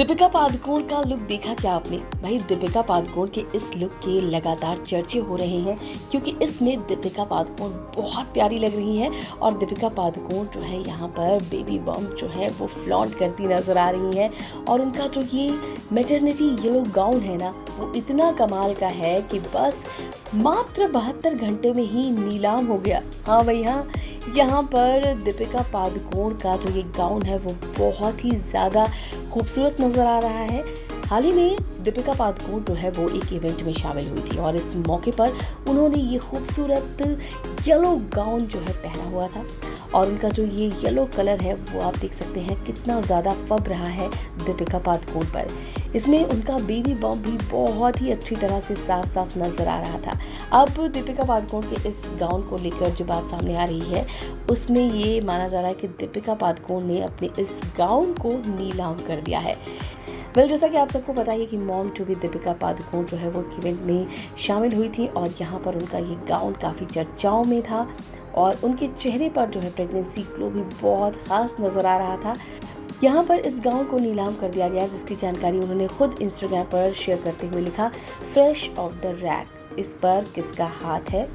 दीपिका पादुकोण का लुक देखा क्या आपने? भाई, दीपिका पादुकोण के इस लुक के लगातार चर्चे हो रहे हैं, क्योंकि इसमें दीपिका पादुकोण बहुत प्यारी लग रही हैं और दीपिका पादुकोण जो है यहाँ पर बेबी बम जो है वो फ्लॉन्ट करती नज़र आ रही हैं और उनका जो ये मेटर्निटी येलो गाउन है ना, वो इतना कमाल का है कि बस मात्र बहत्तर घंटे में ही नीलाम हो गया। हाँ भाई हाँ यहाँ पर दीपिका पादुकोण का जो ये गाउन है वो बहुत ही ज़्यादा खूबसूरत नज़र आ रहा है। हाल ही में दीपिका पादुकोण जो है वो एक इवेंट में शामिल हुई थी और इस मौके पर उन्होंने ये खूबसूरत येलो गाउन जो है पहना हुआ था और उनका जो ये येलो कलर है, वो आप देख सकते हैं कितना ज़्यादा फब रहा है दीपिका पादुकोण पर। इसमें उनका बेबी बम भी बहुत ही अच्छी तरह से साफ़ साफ़ नज़र आ रहा था। अब दीपिका पादुकोण के इस गाउन को लेकर जो बात सामने आ रही है, उसमें ये माना जा रहा है कि दीपिका पादुकोण ने अपने इस गाउन को नीलाम कर दिया है। वेल, जैसा कि आप सबको पता है कि मॉम टू भी दीपिका पादुकोण जो है वो इवेंट में शामिल हुई थी और यहाँ पर उनका ये गाउन काफ़ी चर्चाओं में था और उनके चेहरे पर जो है प्रेगनेंसी ग्लो भी बहुत ख़ास नज़र आ रहा था। यहाँ पर इस गाँव को नीलाम कर दिया गया जिसकी जानकारी उन्होंने खुद इंस्टाग्राम पर शेयर करते हुए लिखा फ्रेश ऑफ़ द रैक इस पर किसका हाथ है?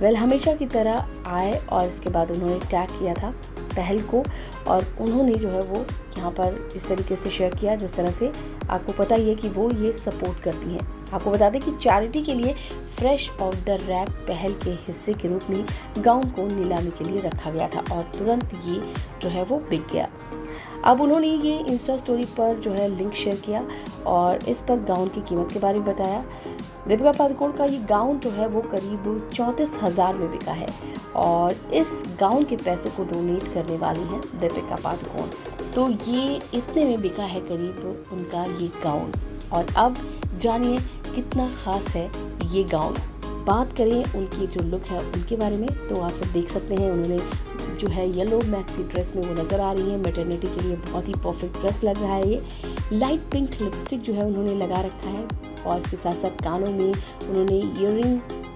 वेल well, हमेशा की तरह आए और इसके बाद उन्होंने टैग किया था पहल को और उन्होंने जो है वो यहाँ पर इस तरीके से शेयर किया जिस तरह से आपको पता ही है कि वो ये सपोर्ट करती हैं। आपको बता दें कि चैरिटी के लिए फ्रेश ऑफ़ द रैक पहल के हिस्से के रूप में गाउन को नीलामी के लिए रखा गया था और तुरंत ये जो है वो बिक गया। अब उन्होंने ये इंस्टा स्टोरी पर जो है लिंक शेयर किया और इस पर गाउन की कीमत के बारे में बताया। दीपिका पादुकोण का ये गाउन जो है वो करीब चौंतीस हज़ार में बिका है और इस गाउन के पैसों को डोनेट करने वाली हैं दीपिका पादुकोण। तो ये इतने में बिका है करीब उनका ये गाउन और अब जानिए कितना ख़ास है ये गाउन बात करें उनकी जो लुक है उनके बारे में तो आप सब देख सकते हैं उन्होंने जो है येलो मैक्सी ड्रेस में वो नज़र आ रही है। मेटर्निटी के लिए बहुत ही परफेक्ट ड्रेस लग रहा है ये। लाइट पिंक लिपस्टिक जो है उन्होंने लगा रखा है और इसके साथ साथ कानों में उन्होंने ईयर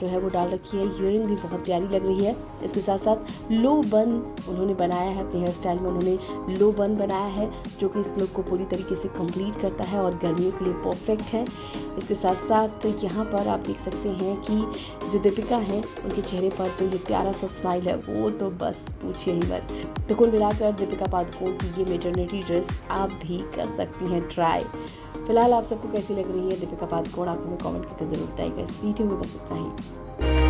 जो है वो डाल रखी है। ईयरिंग भी बहुत प्यारी लग रही है। इसके साथ साथ लो बन उन्होंने बनाया है। अपने हेयर स्टाइल में उन्होंने लो बन बनाया है, जो कि इस लुक को पूरी तरीके से कंप्लीट करता है और गर्मियों के लिए परफेक्ट है। इसके साथ साथ यहाँ पर आप देख सकते हैं कि जो दीपिका हैं, उनके चेहरे पर जो ये प्यारा सा स्माइल है, वो तो बस पूछिए ही मत। तो कुल मिलाकर दीपिका पादुकोण की ये मेटर्निटी ड्रेस आप भी कर सकती हैं ट्राई फ़िलहाल आप सबको कैसी लग रही है? दीपिका पादुकोण, आप हमें कमेंट करके ज़रूर बताएगा इस वीडियो में बस इतना ही।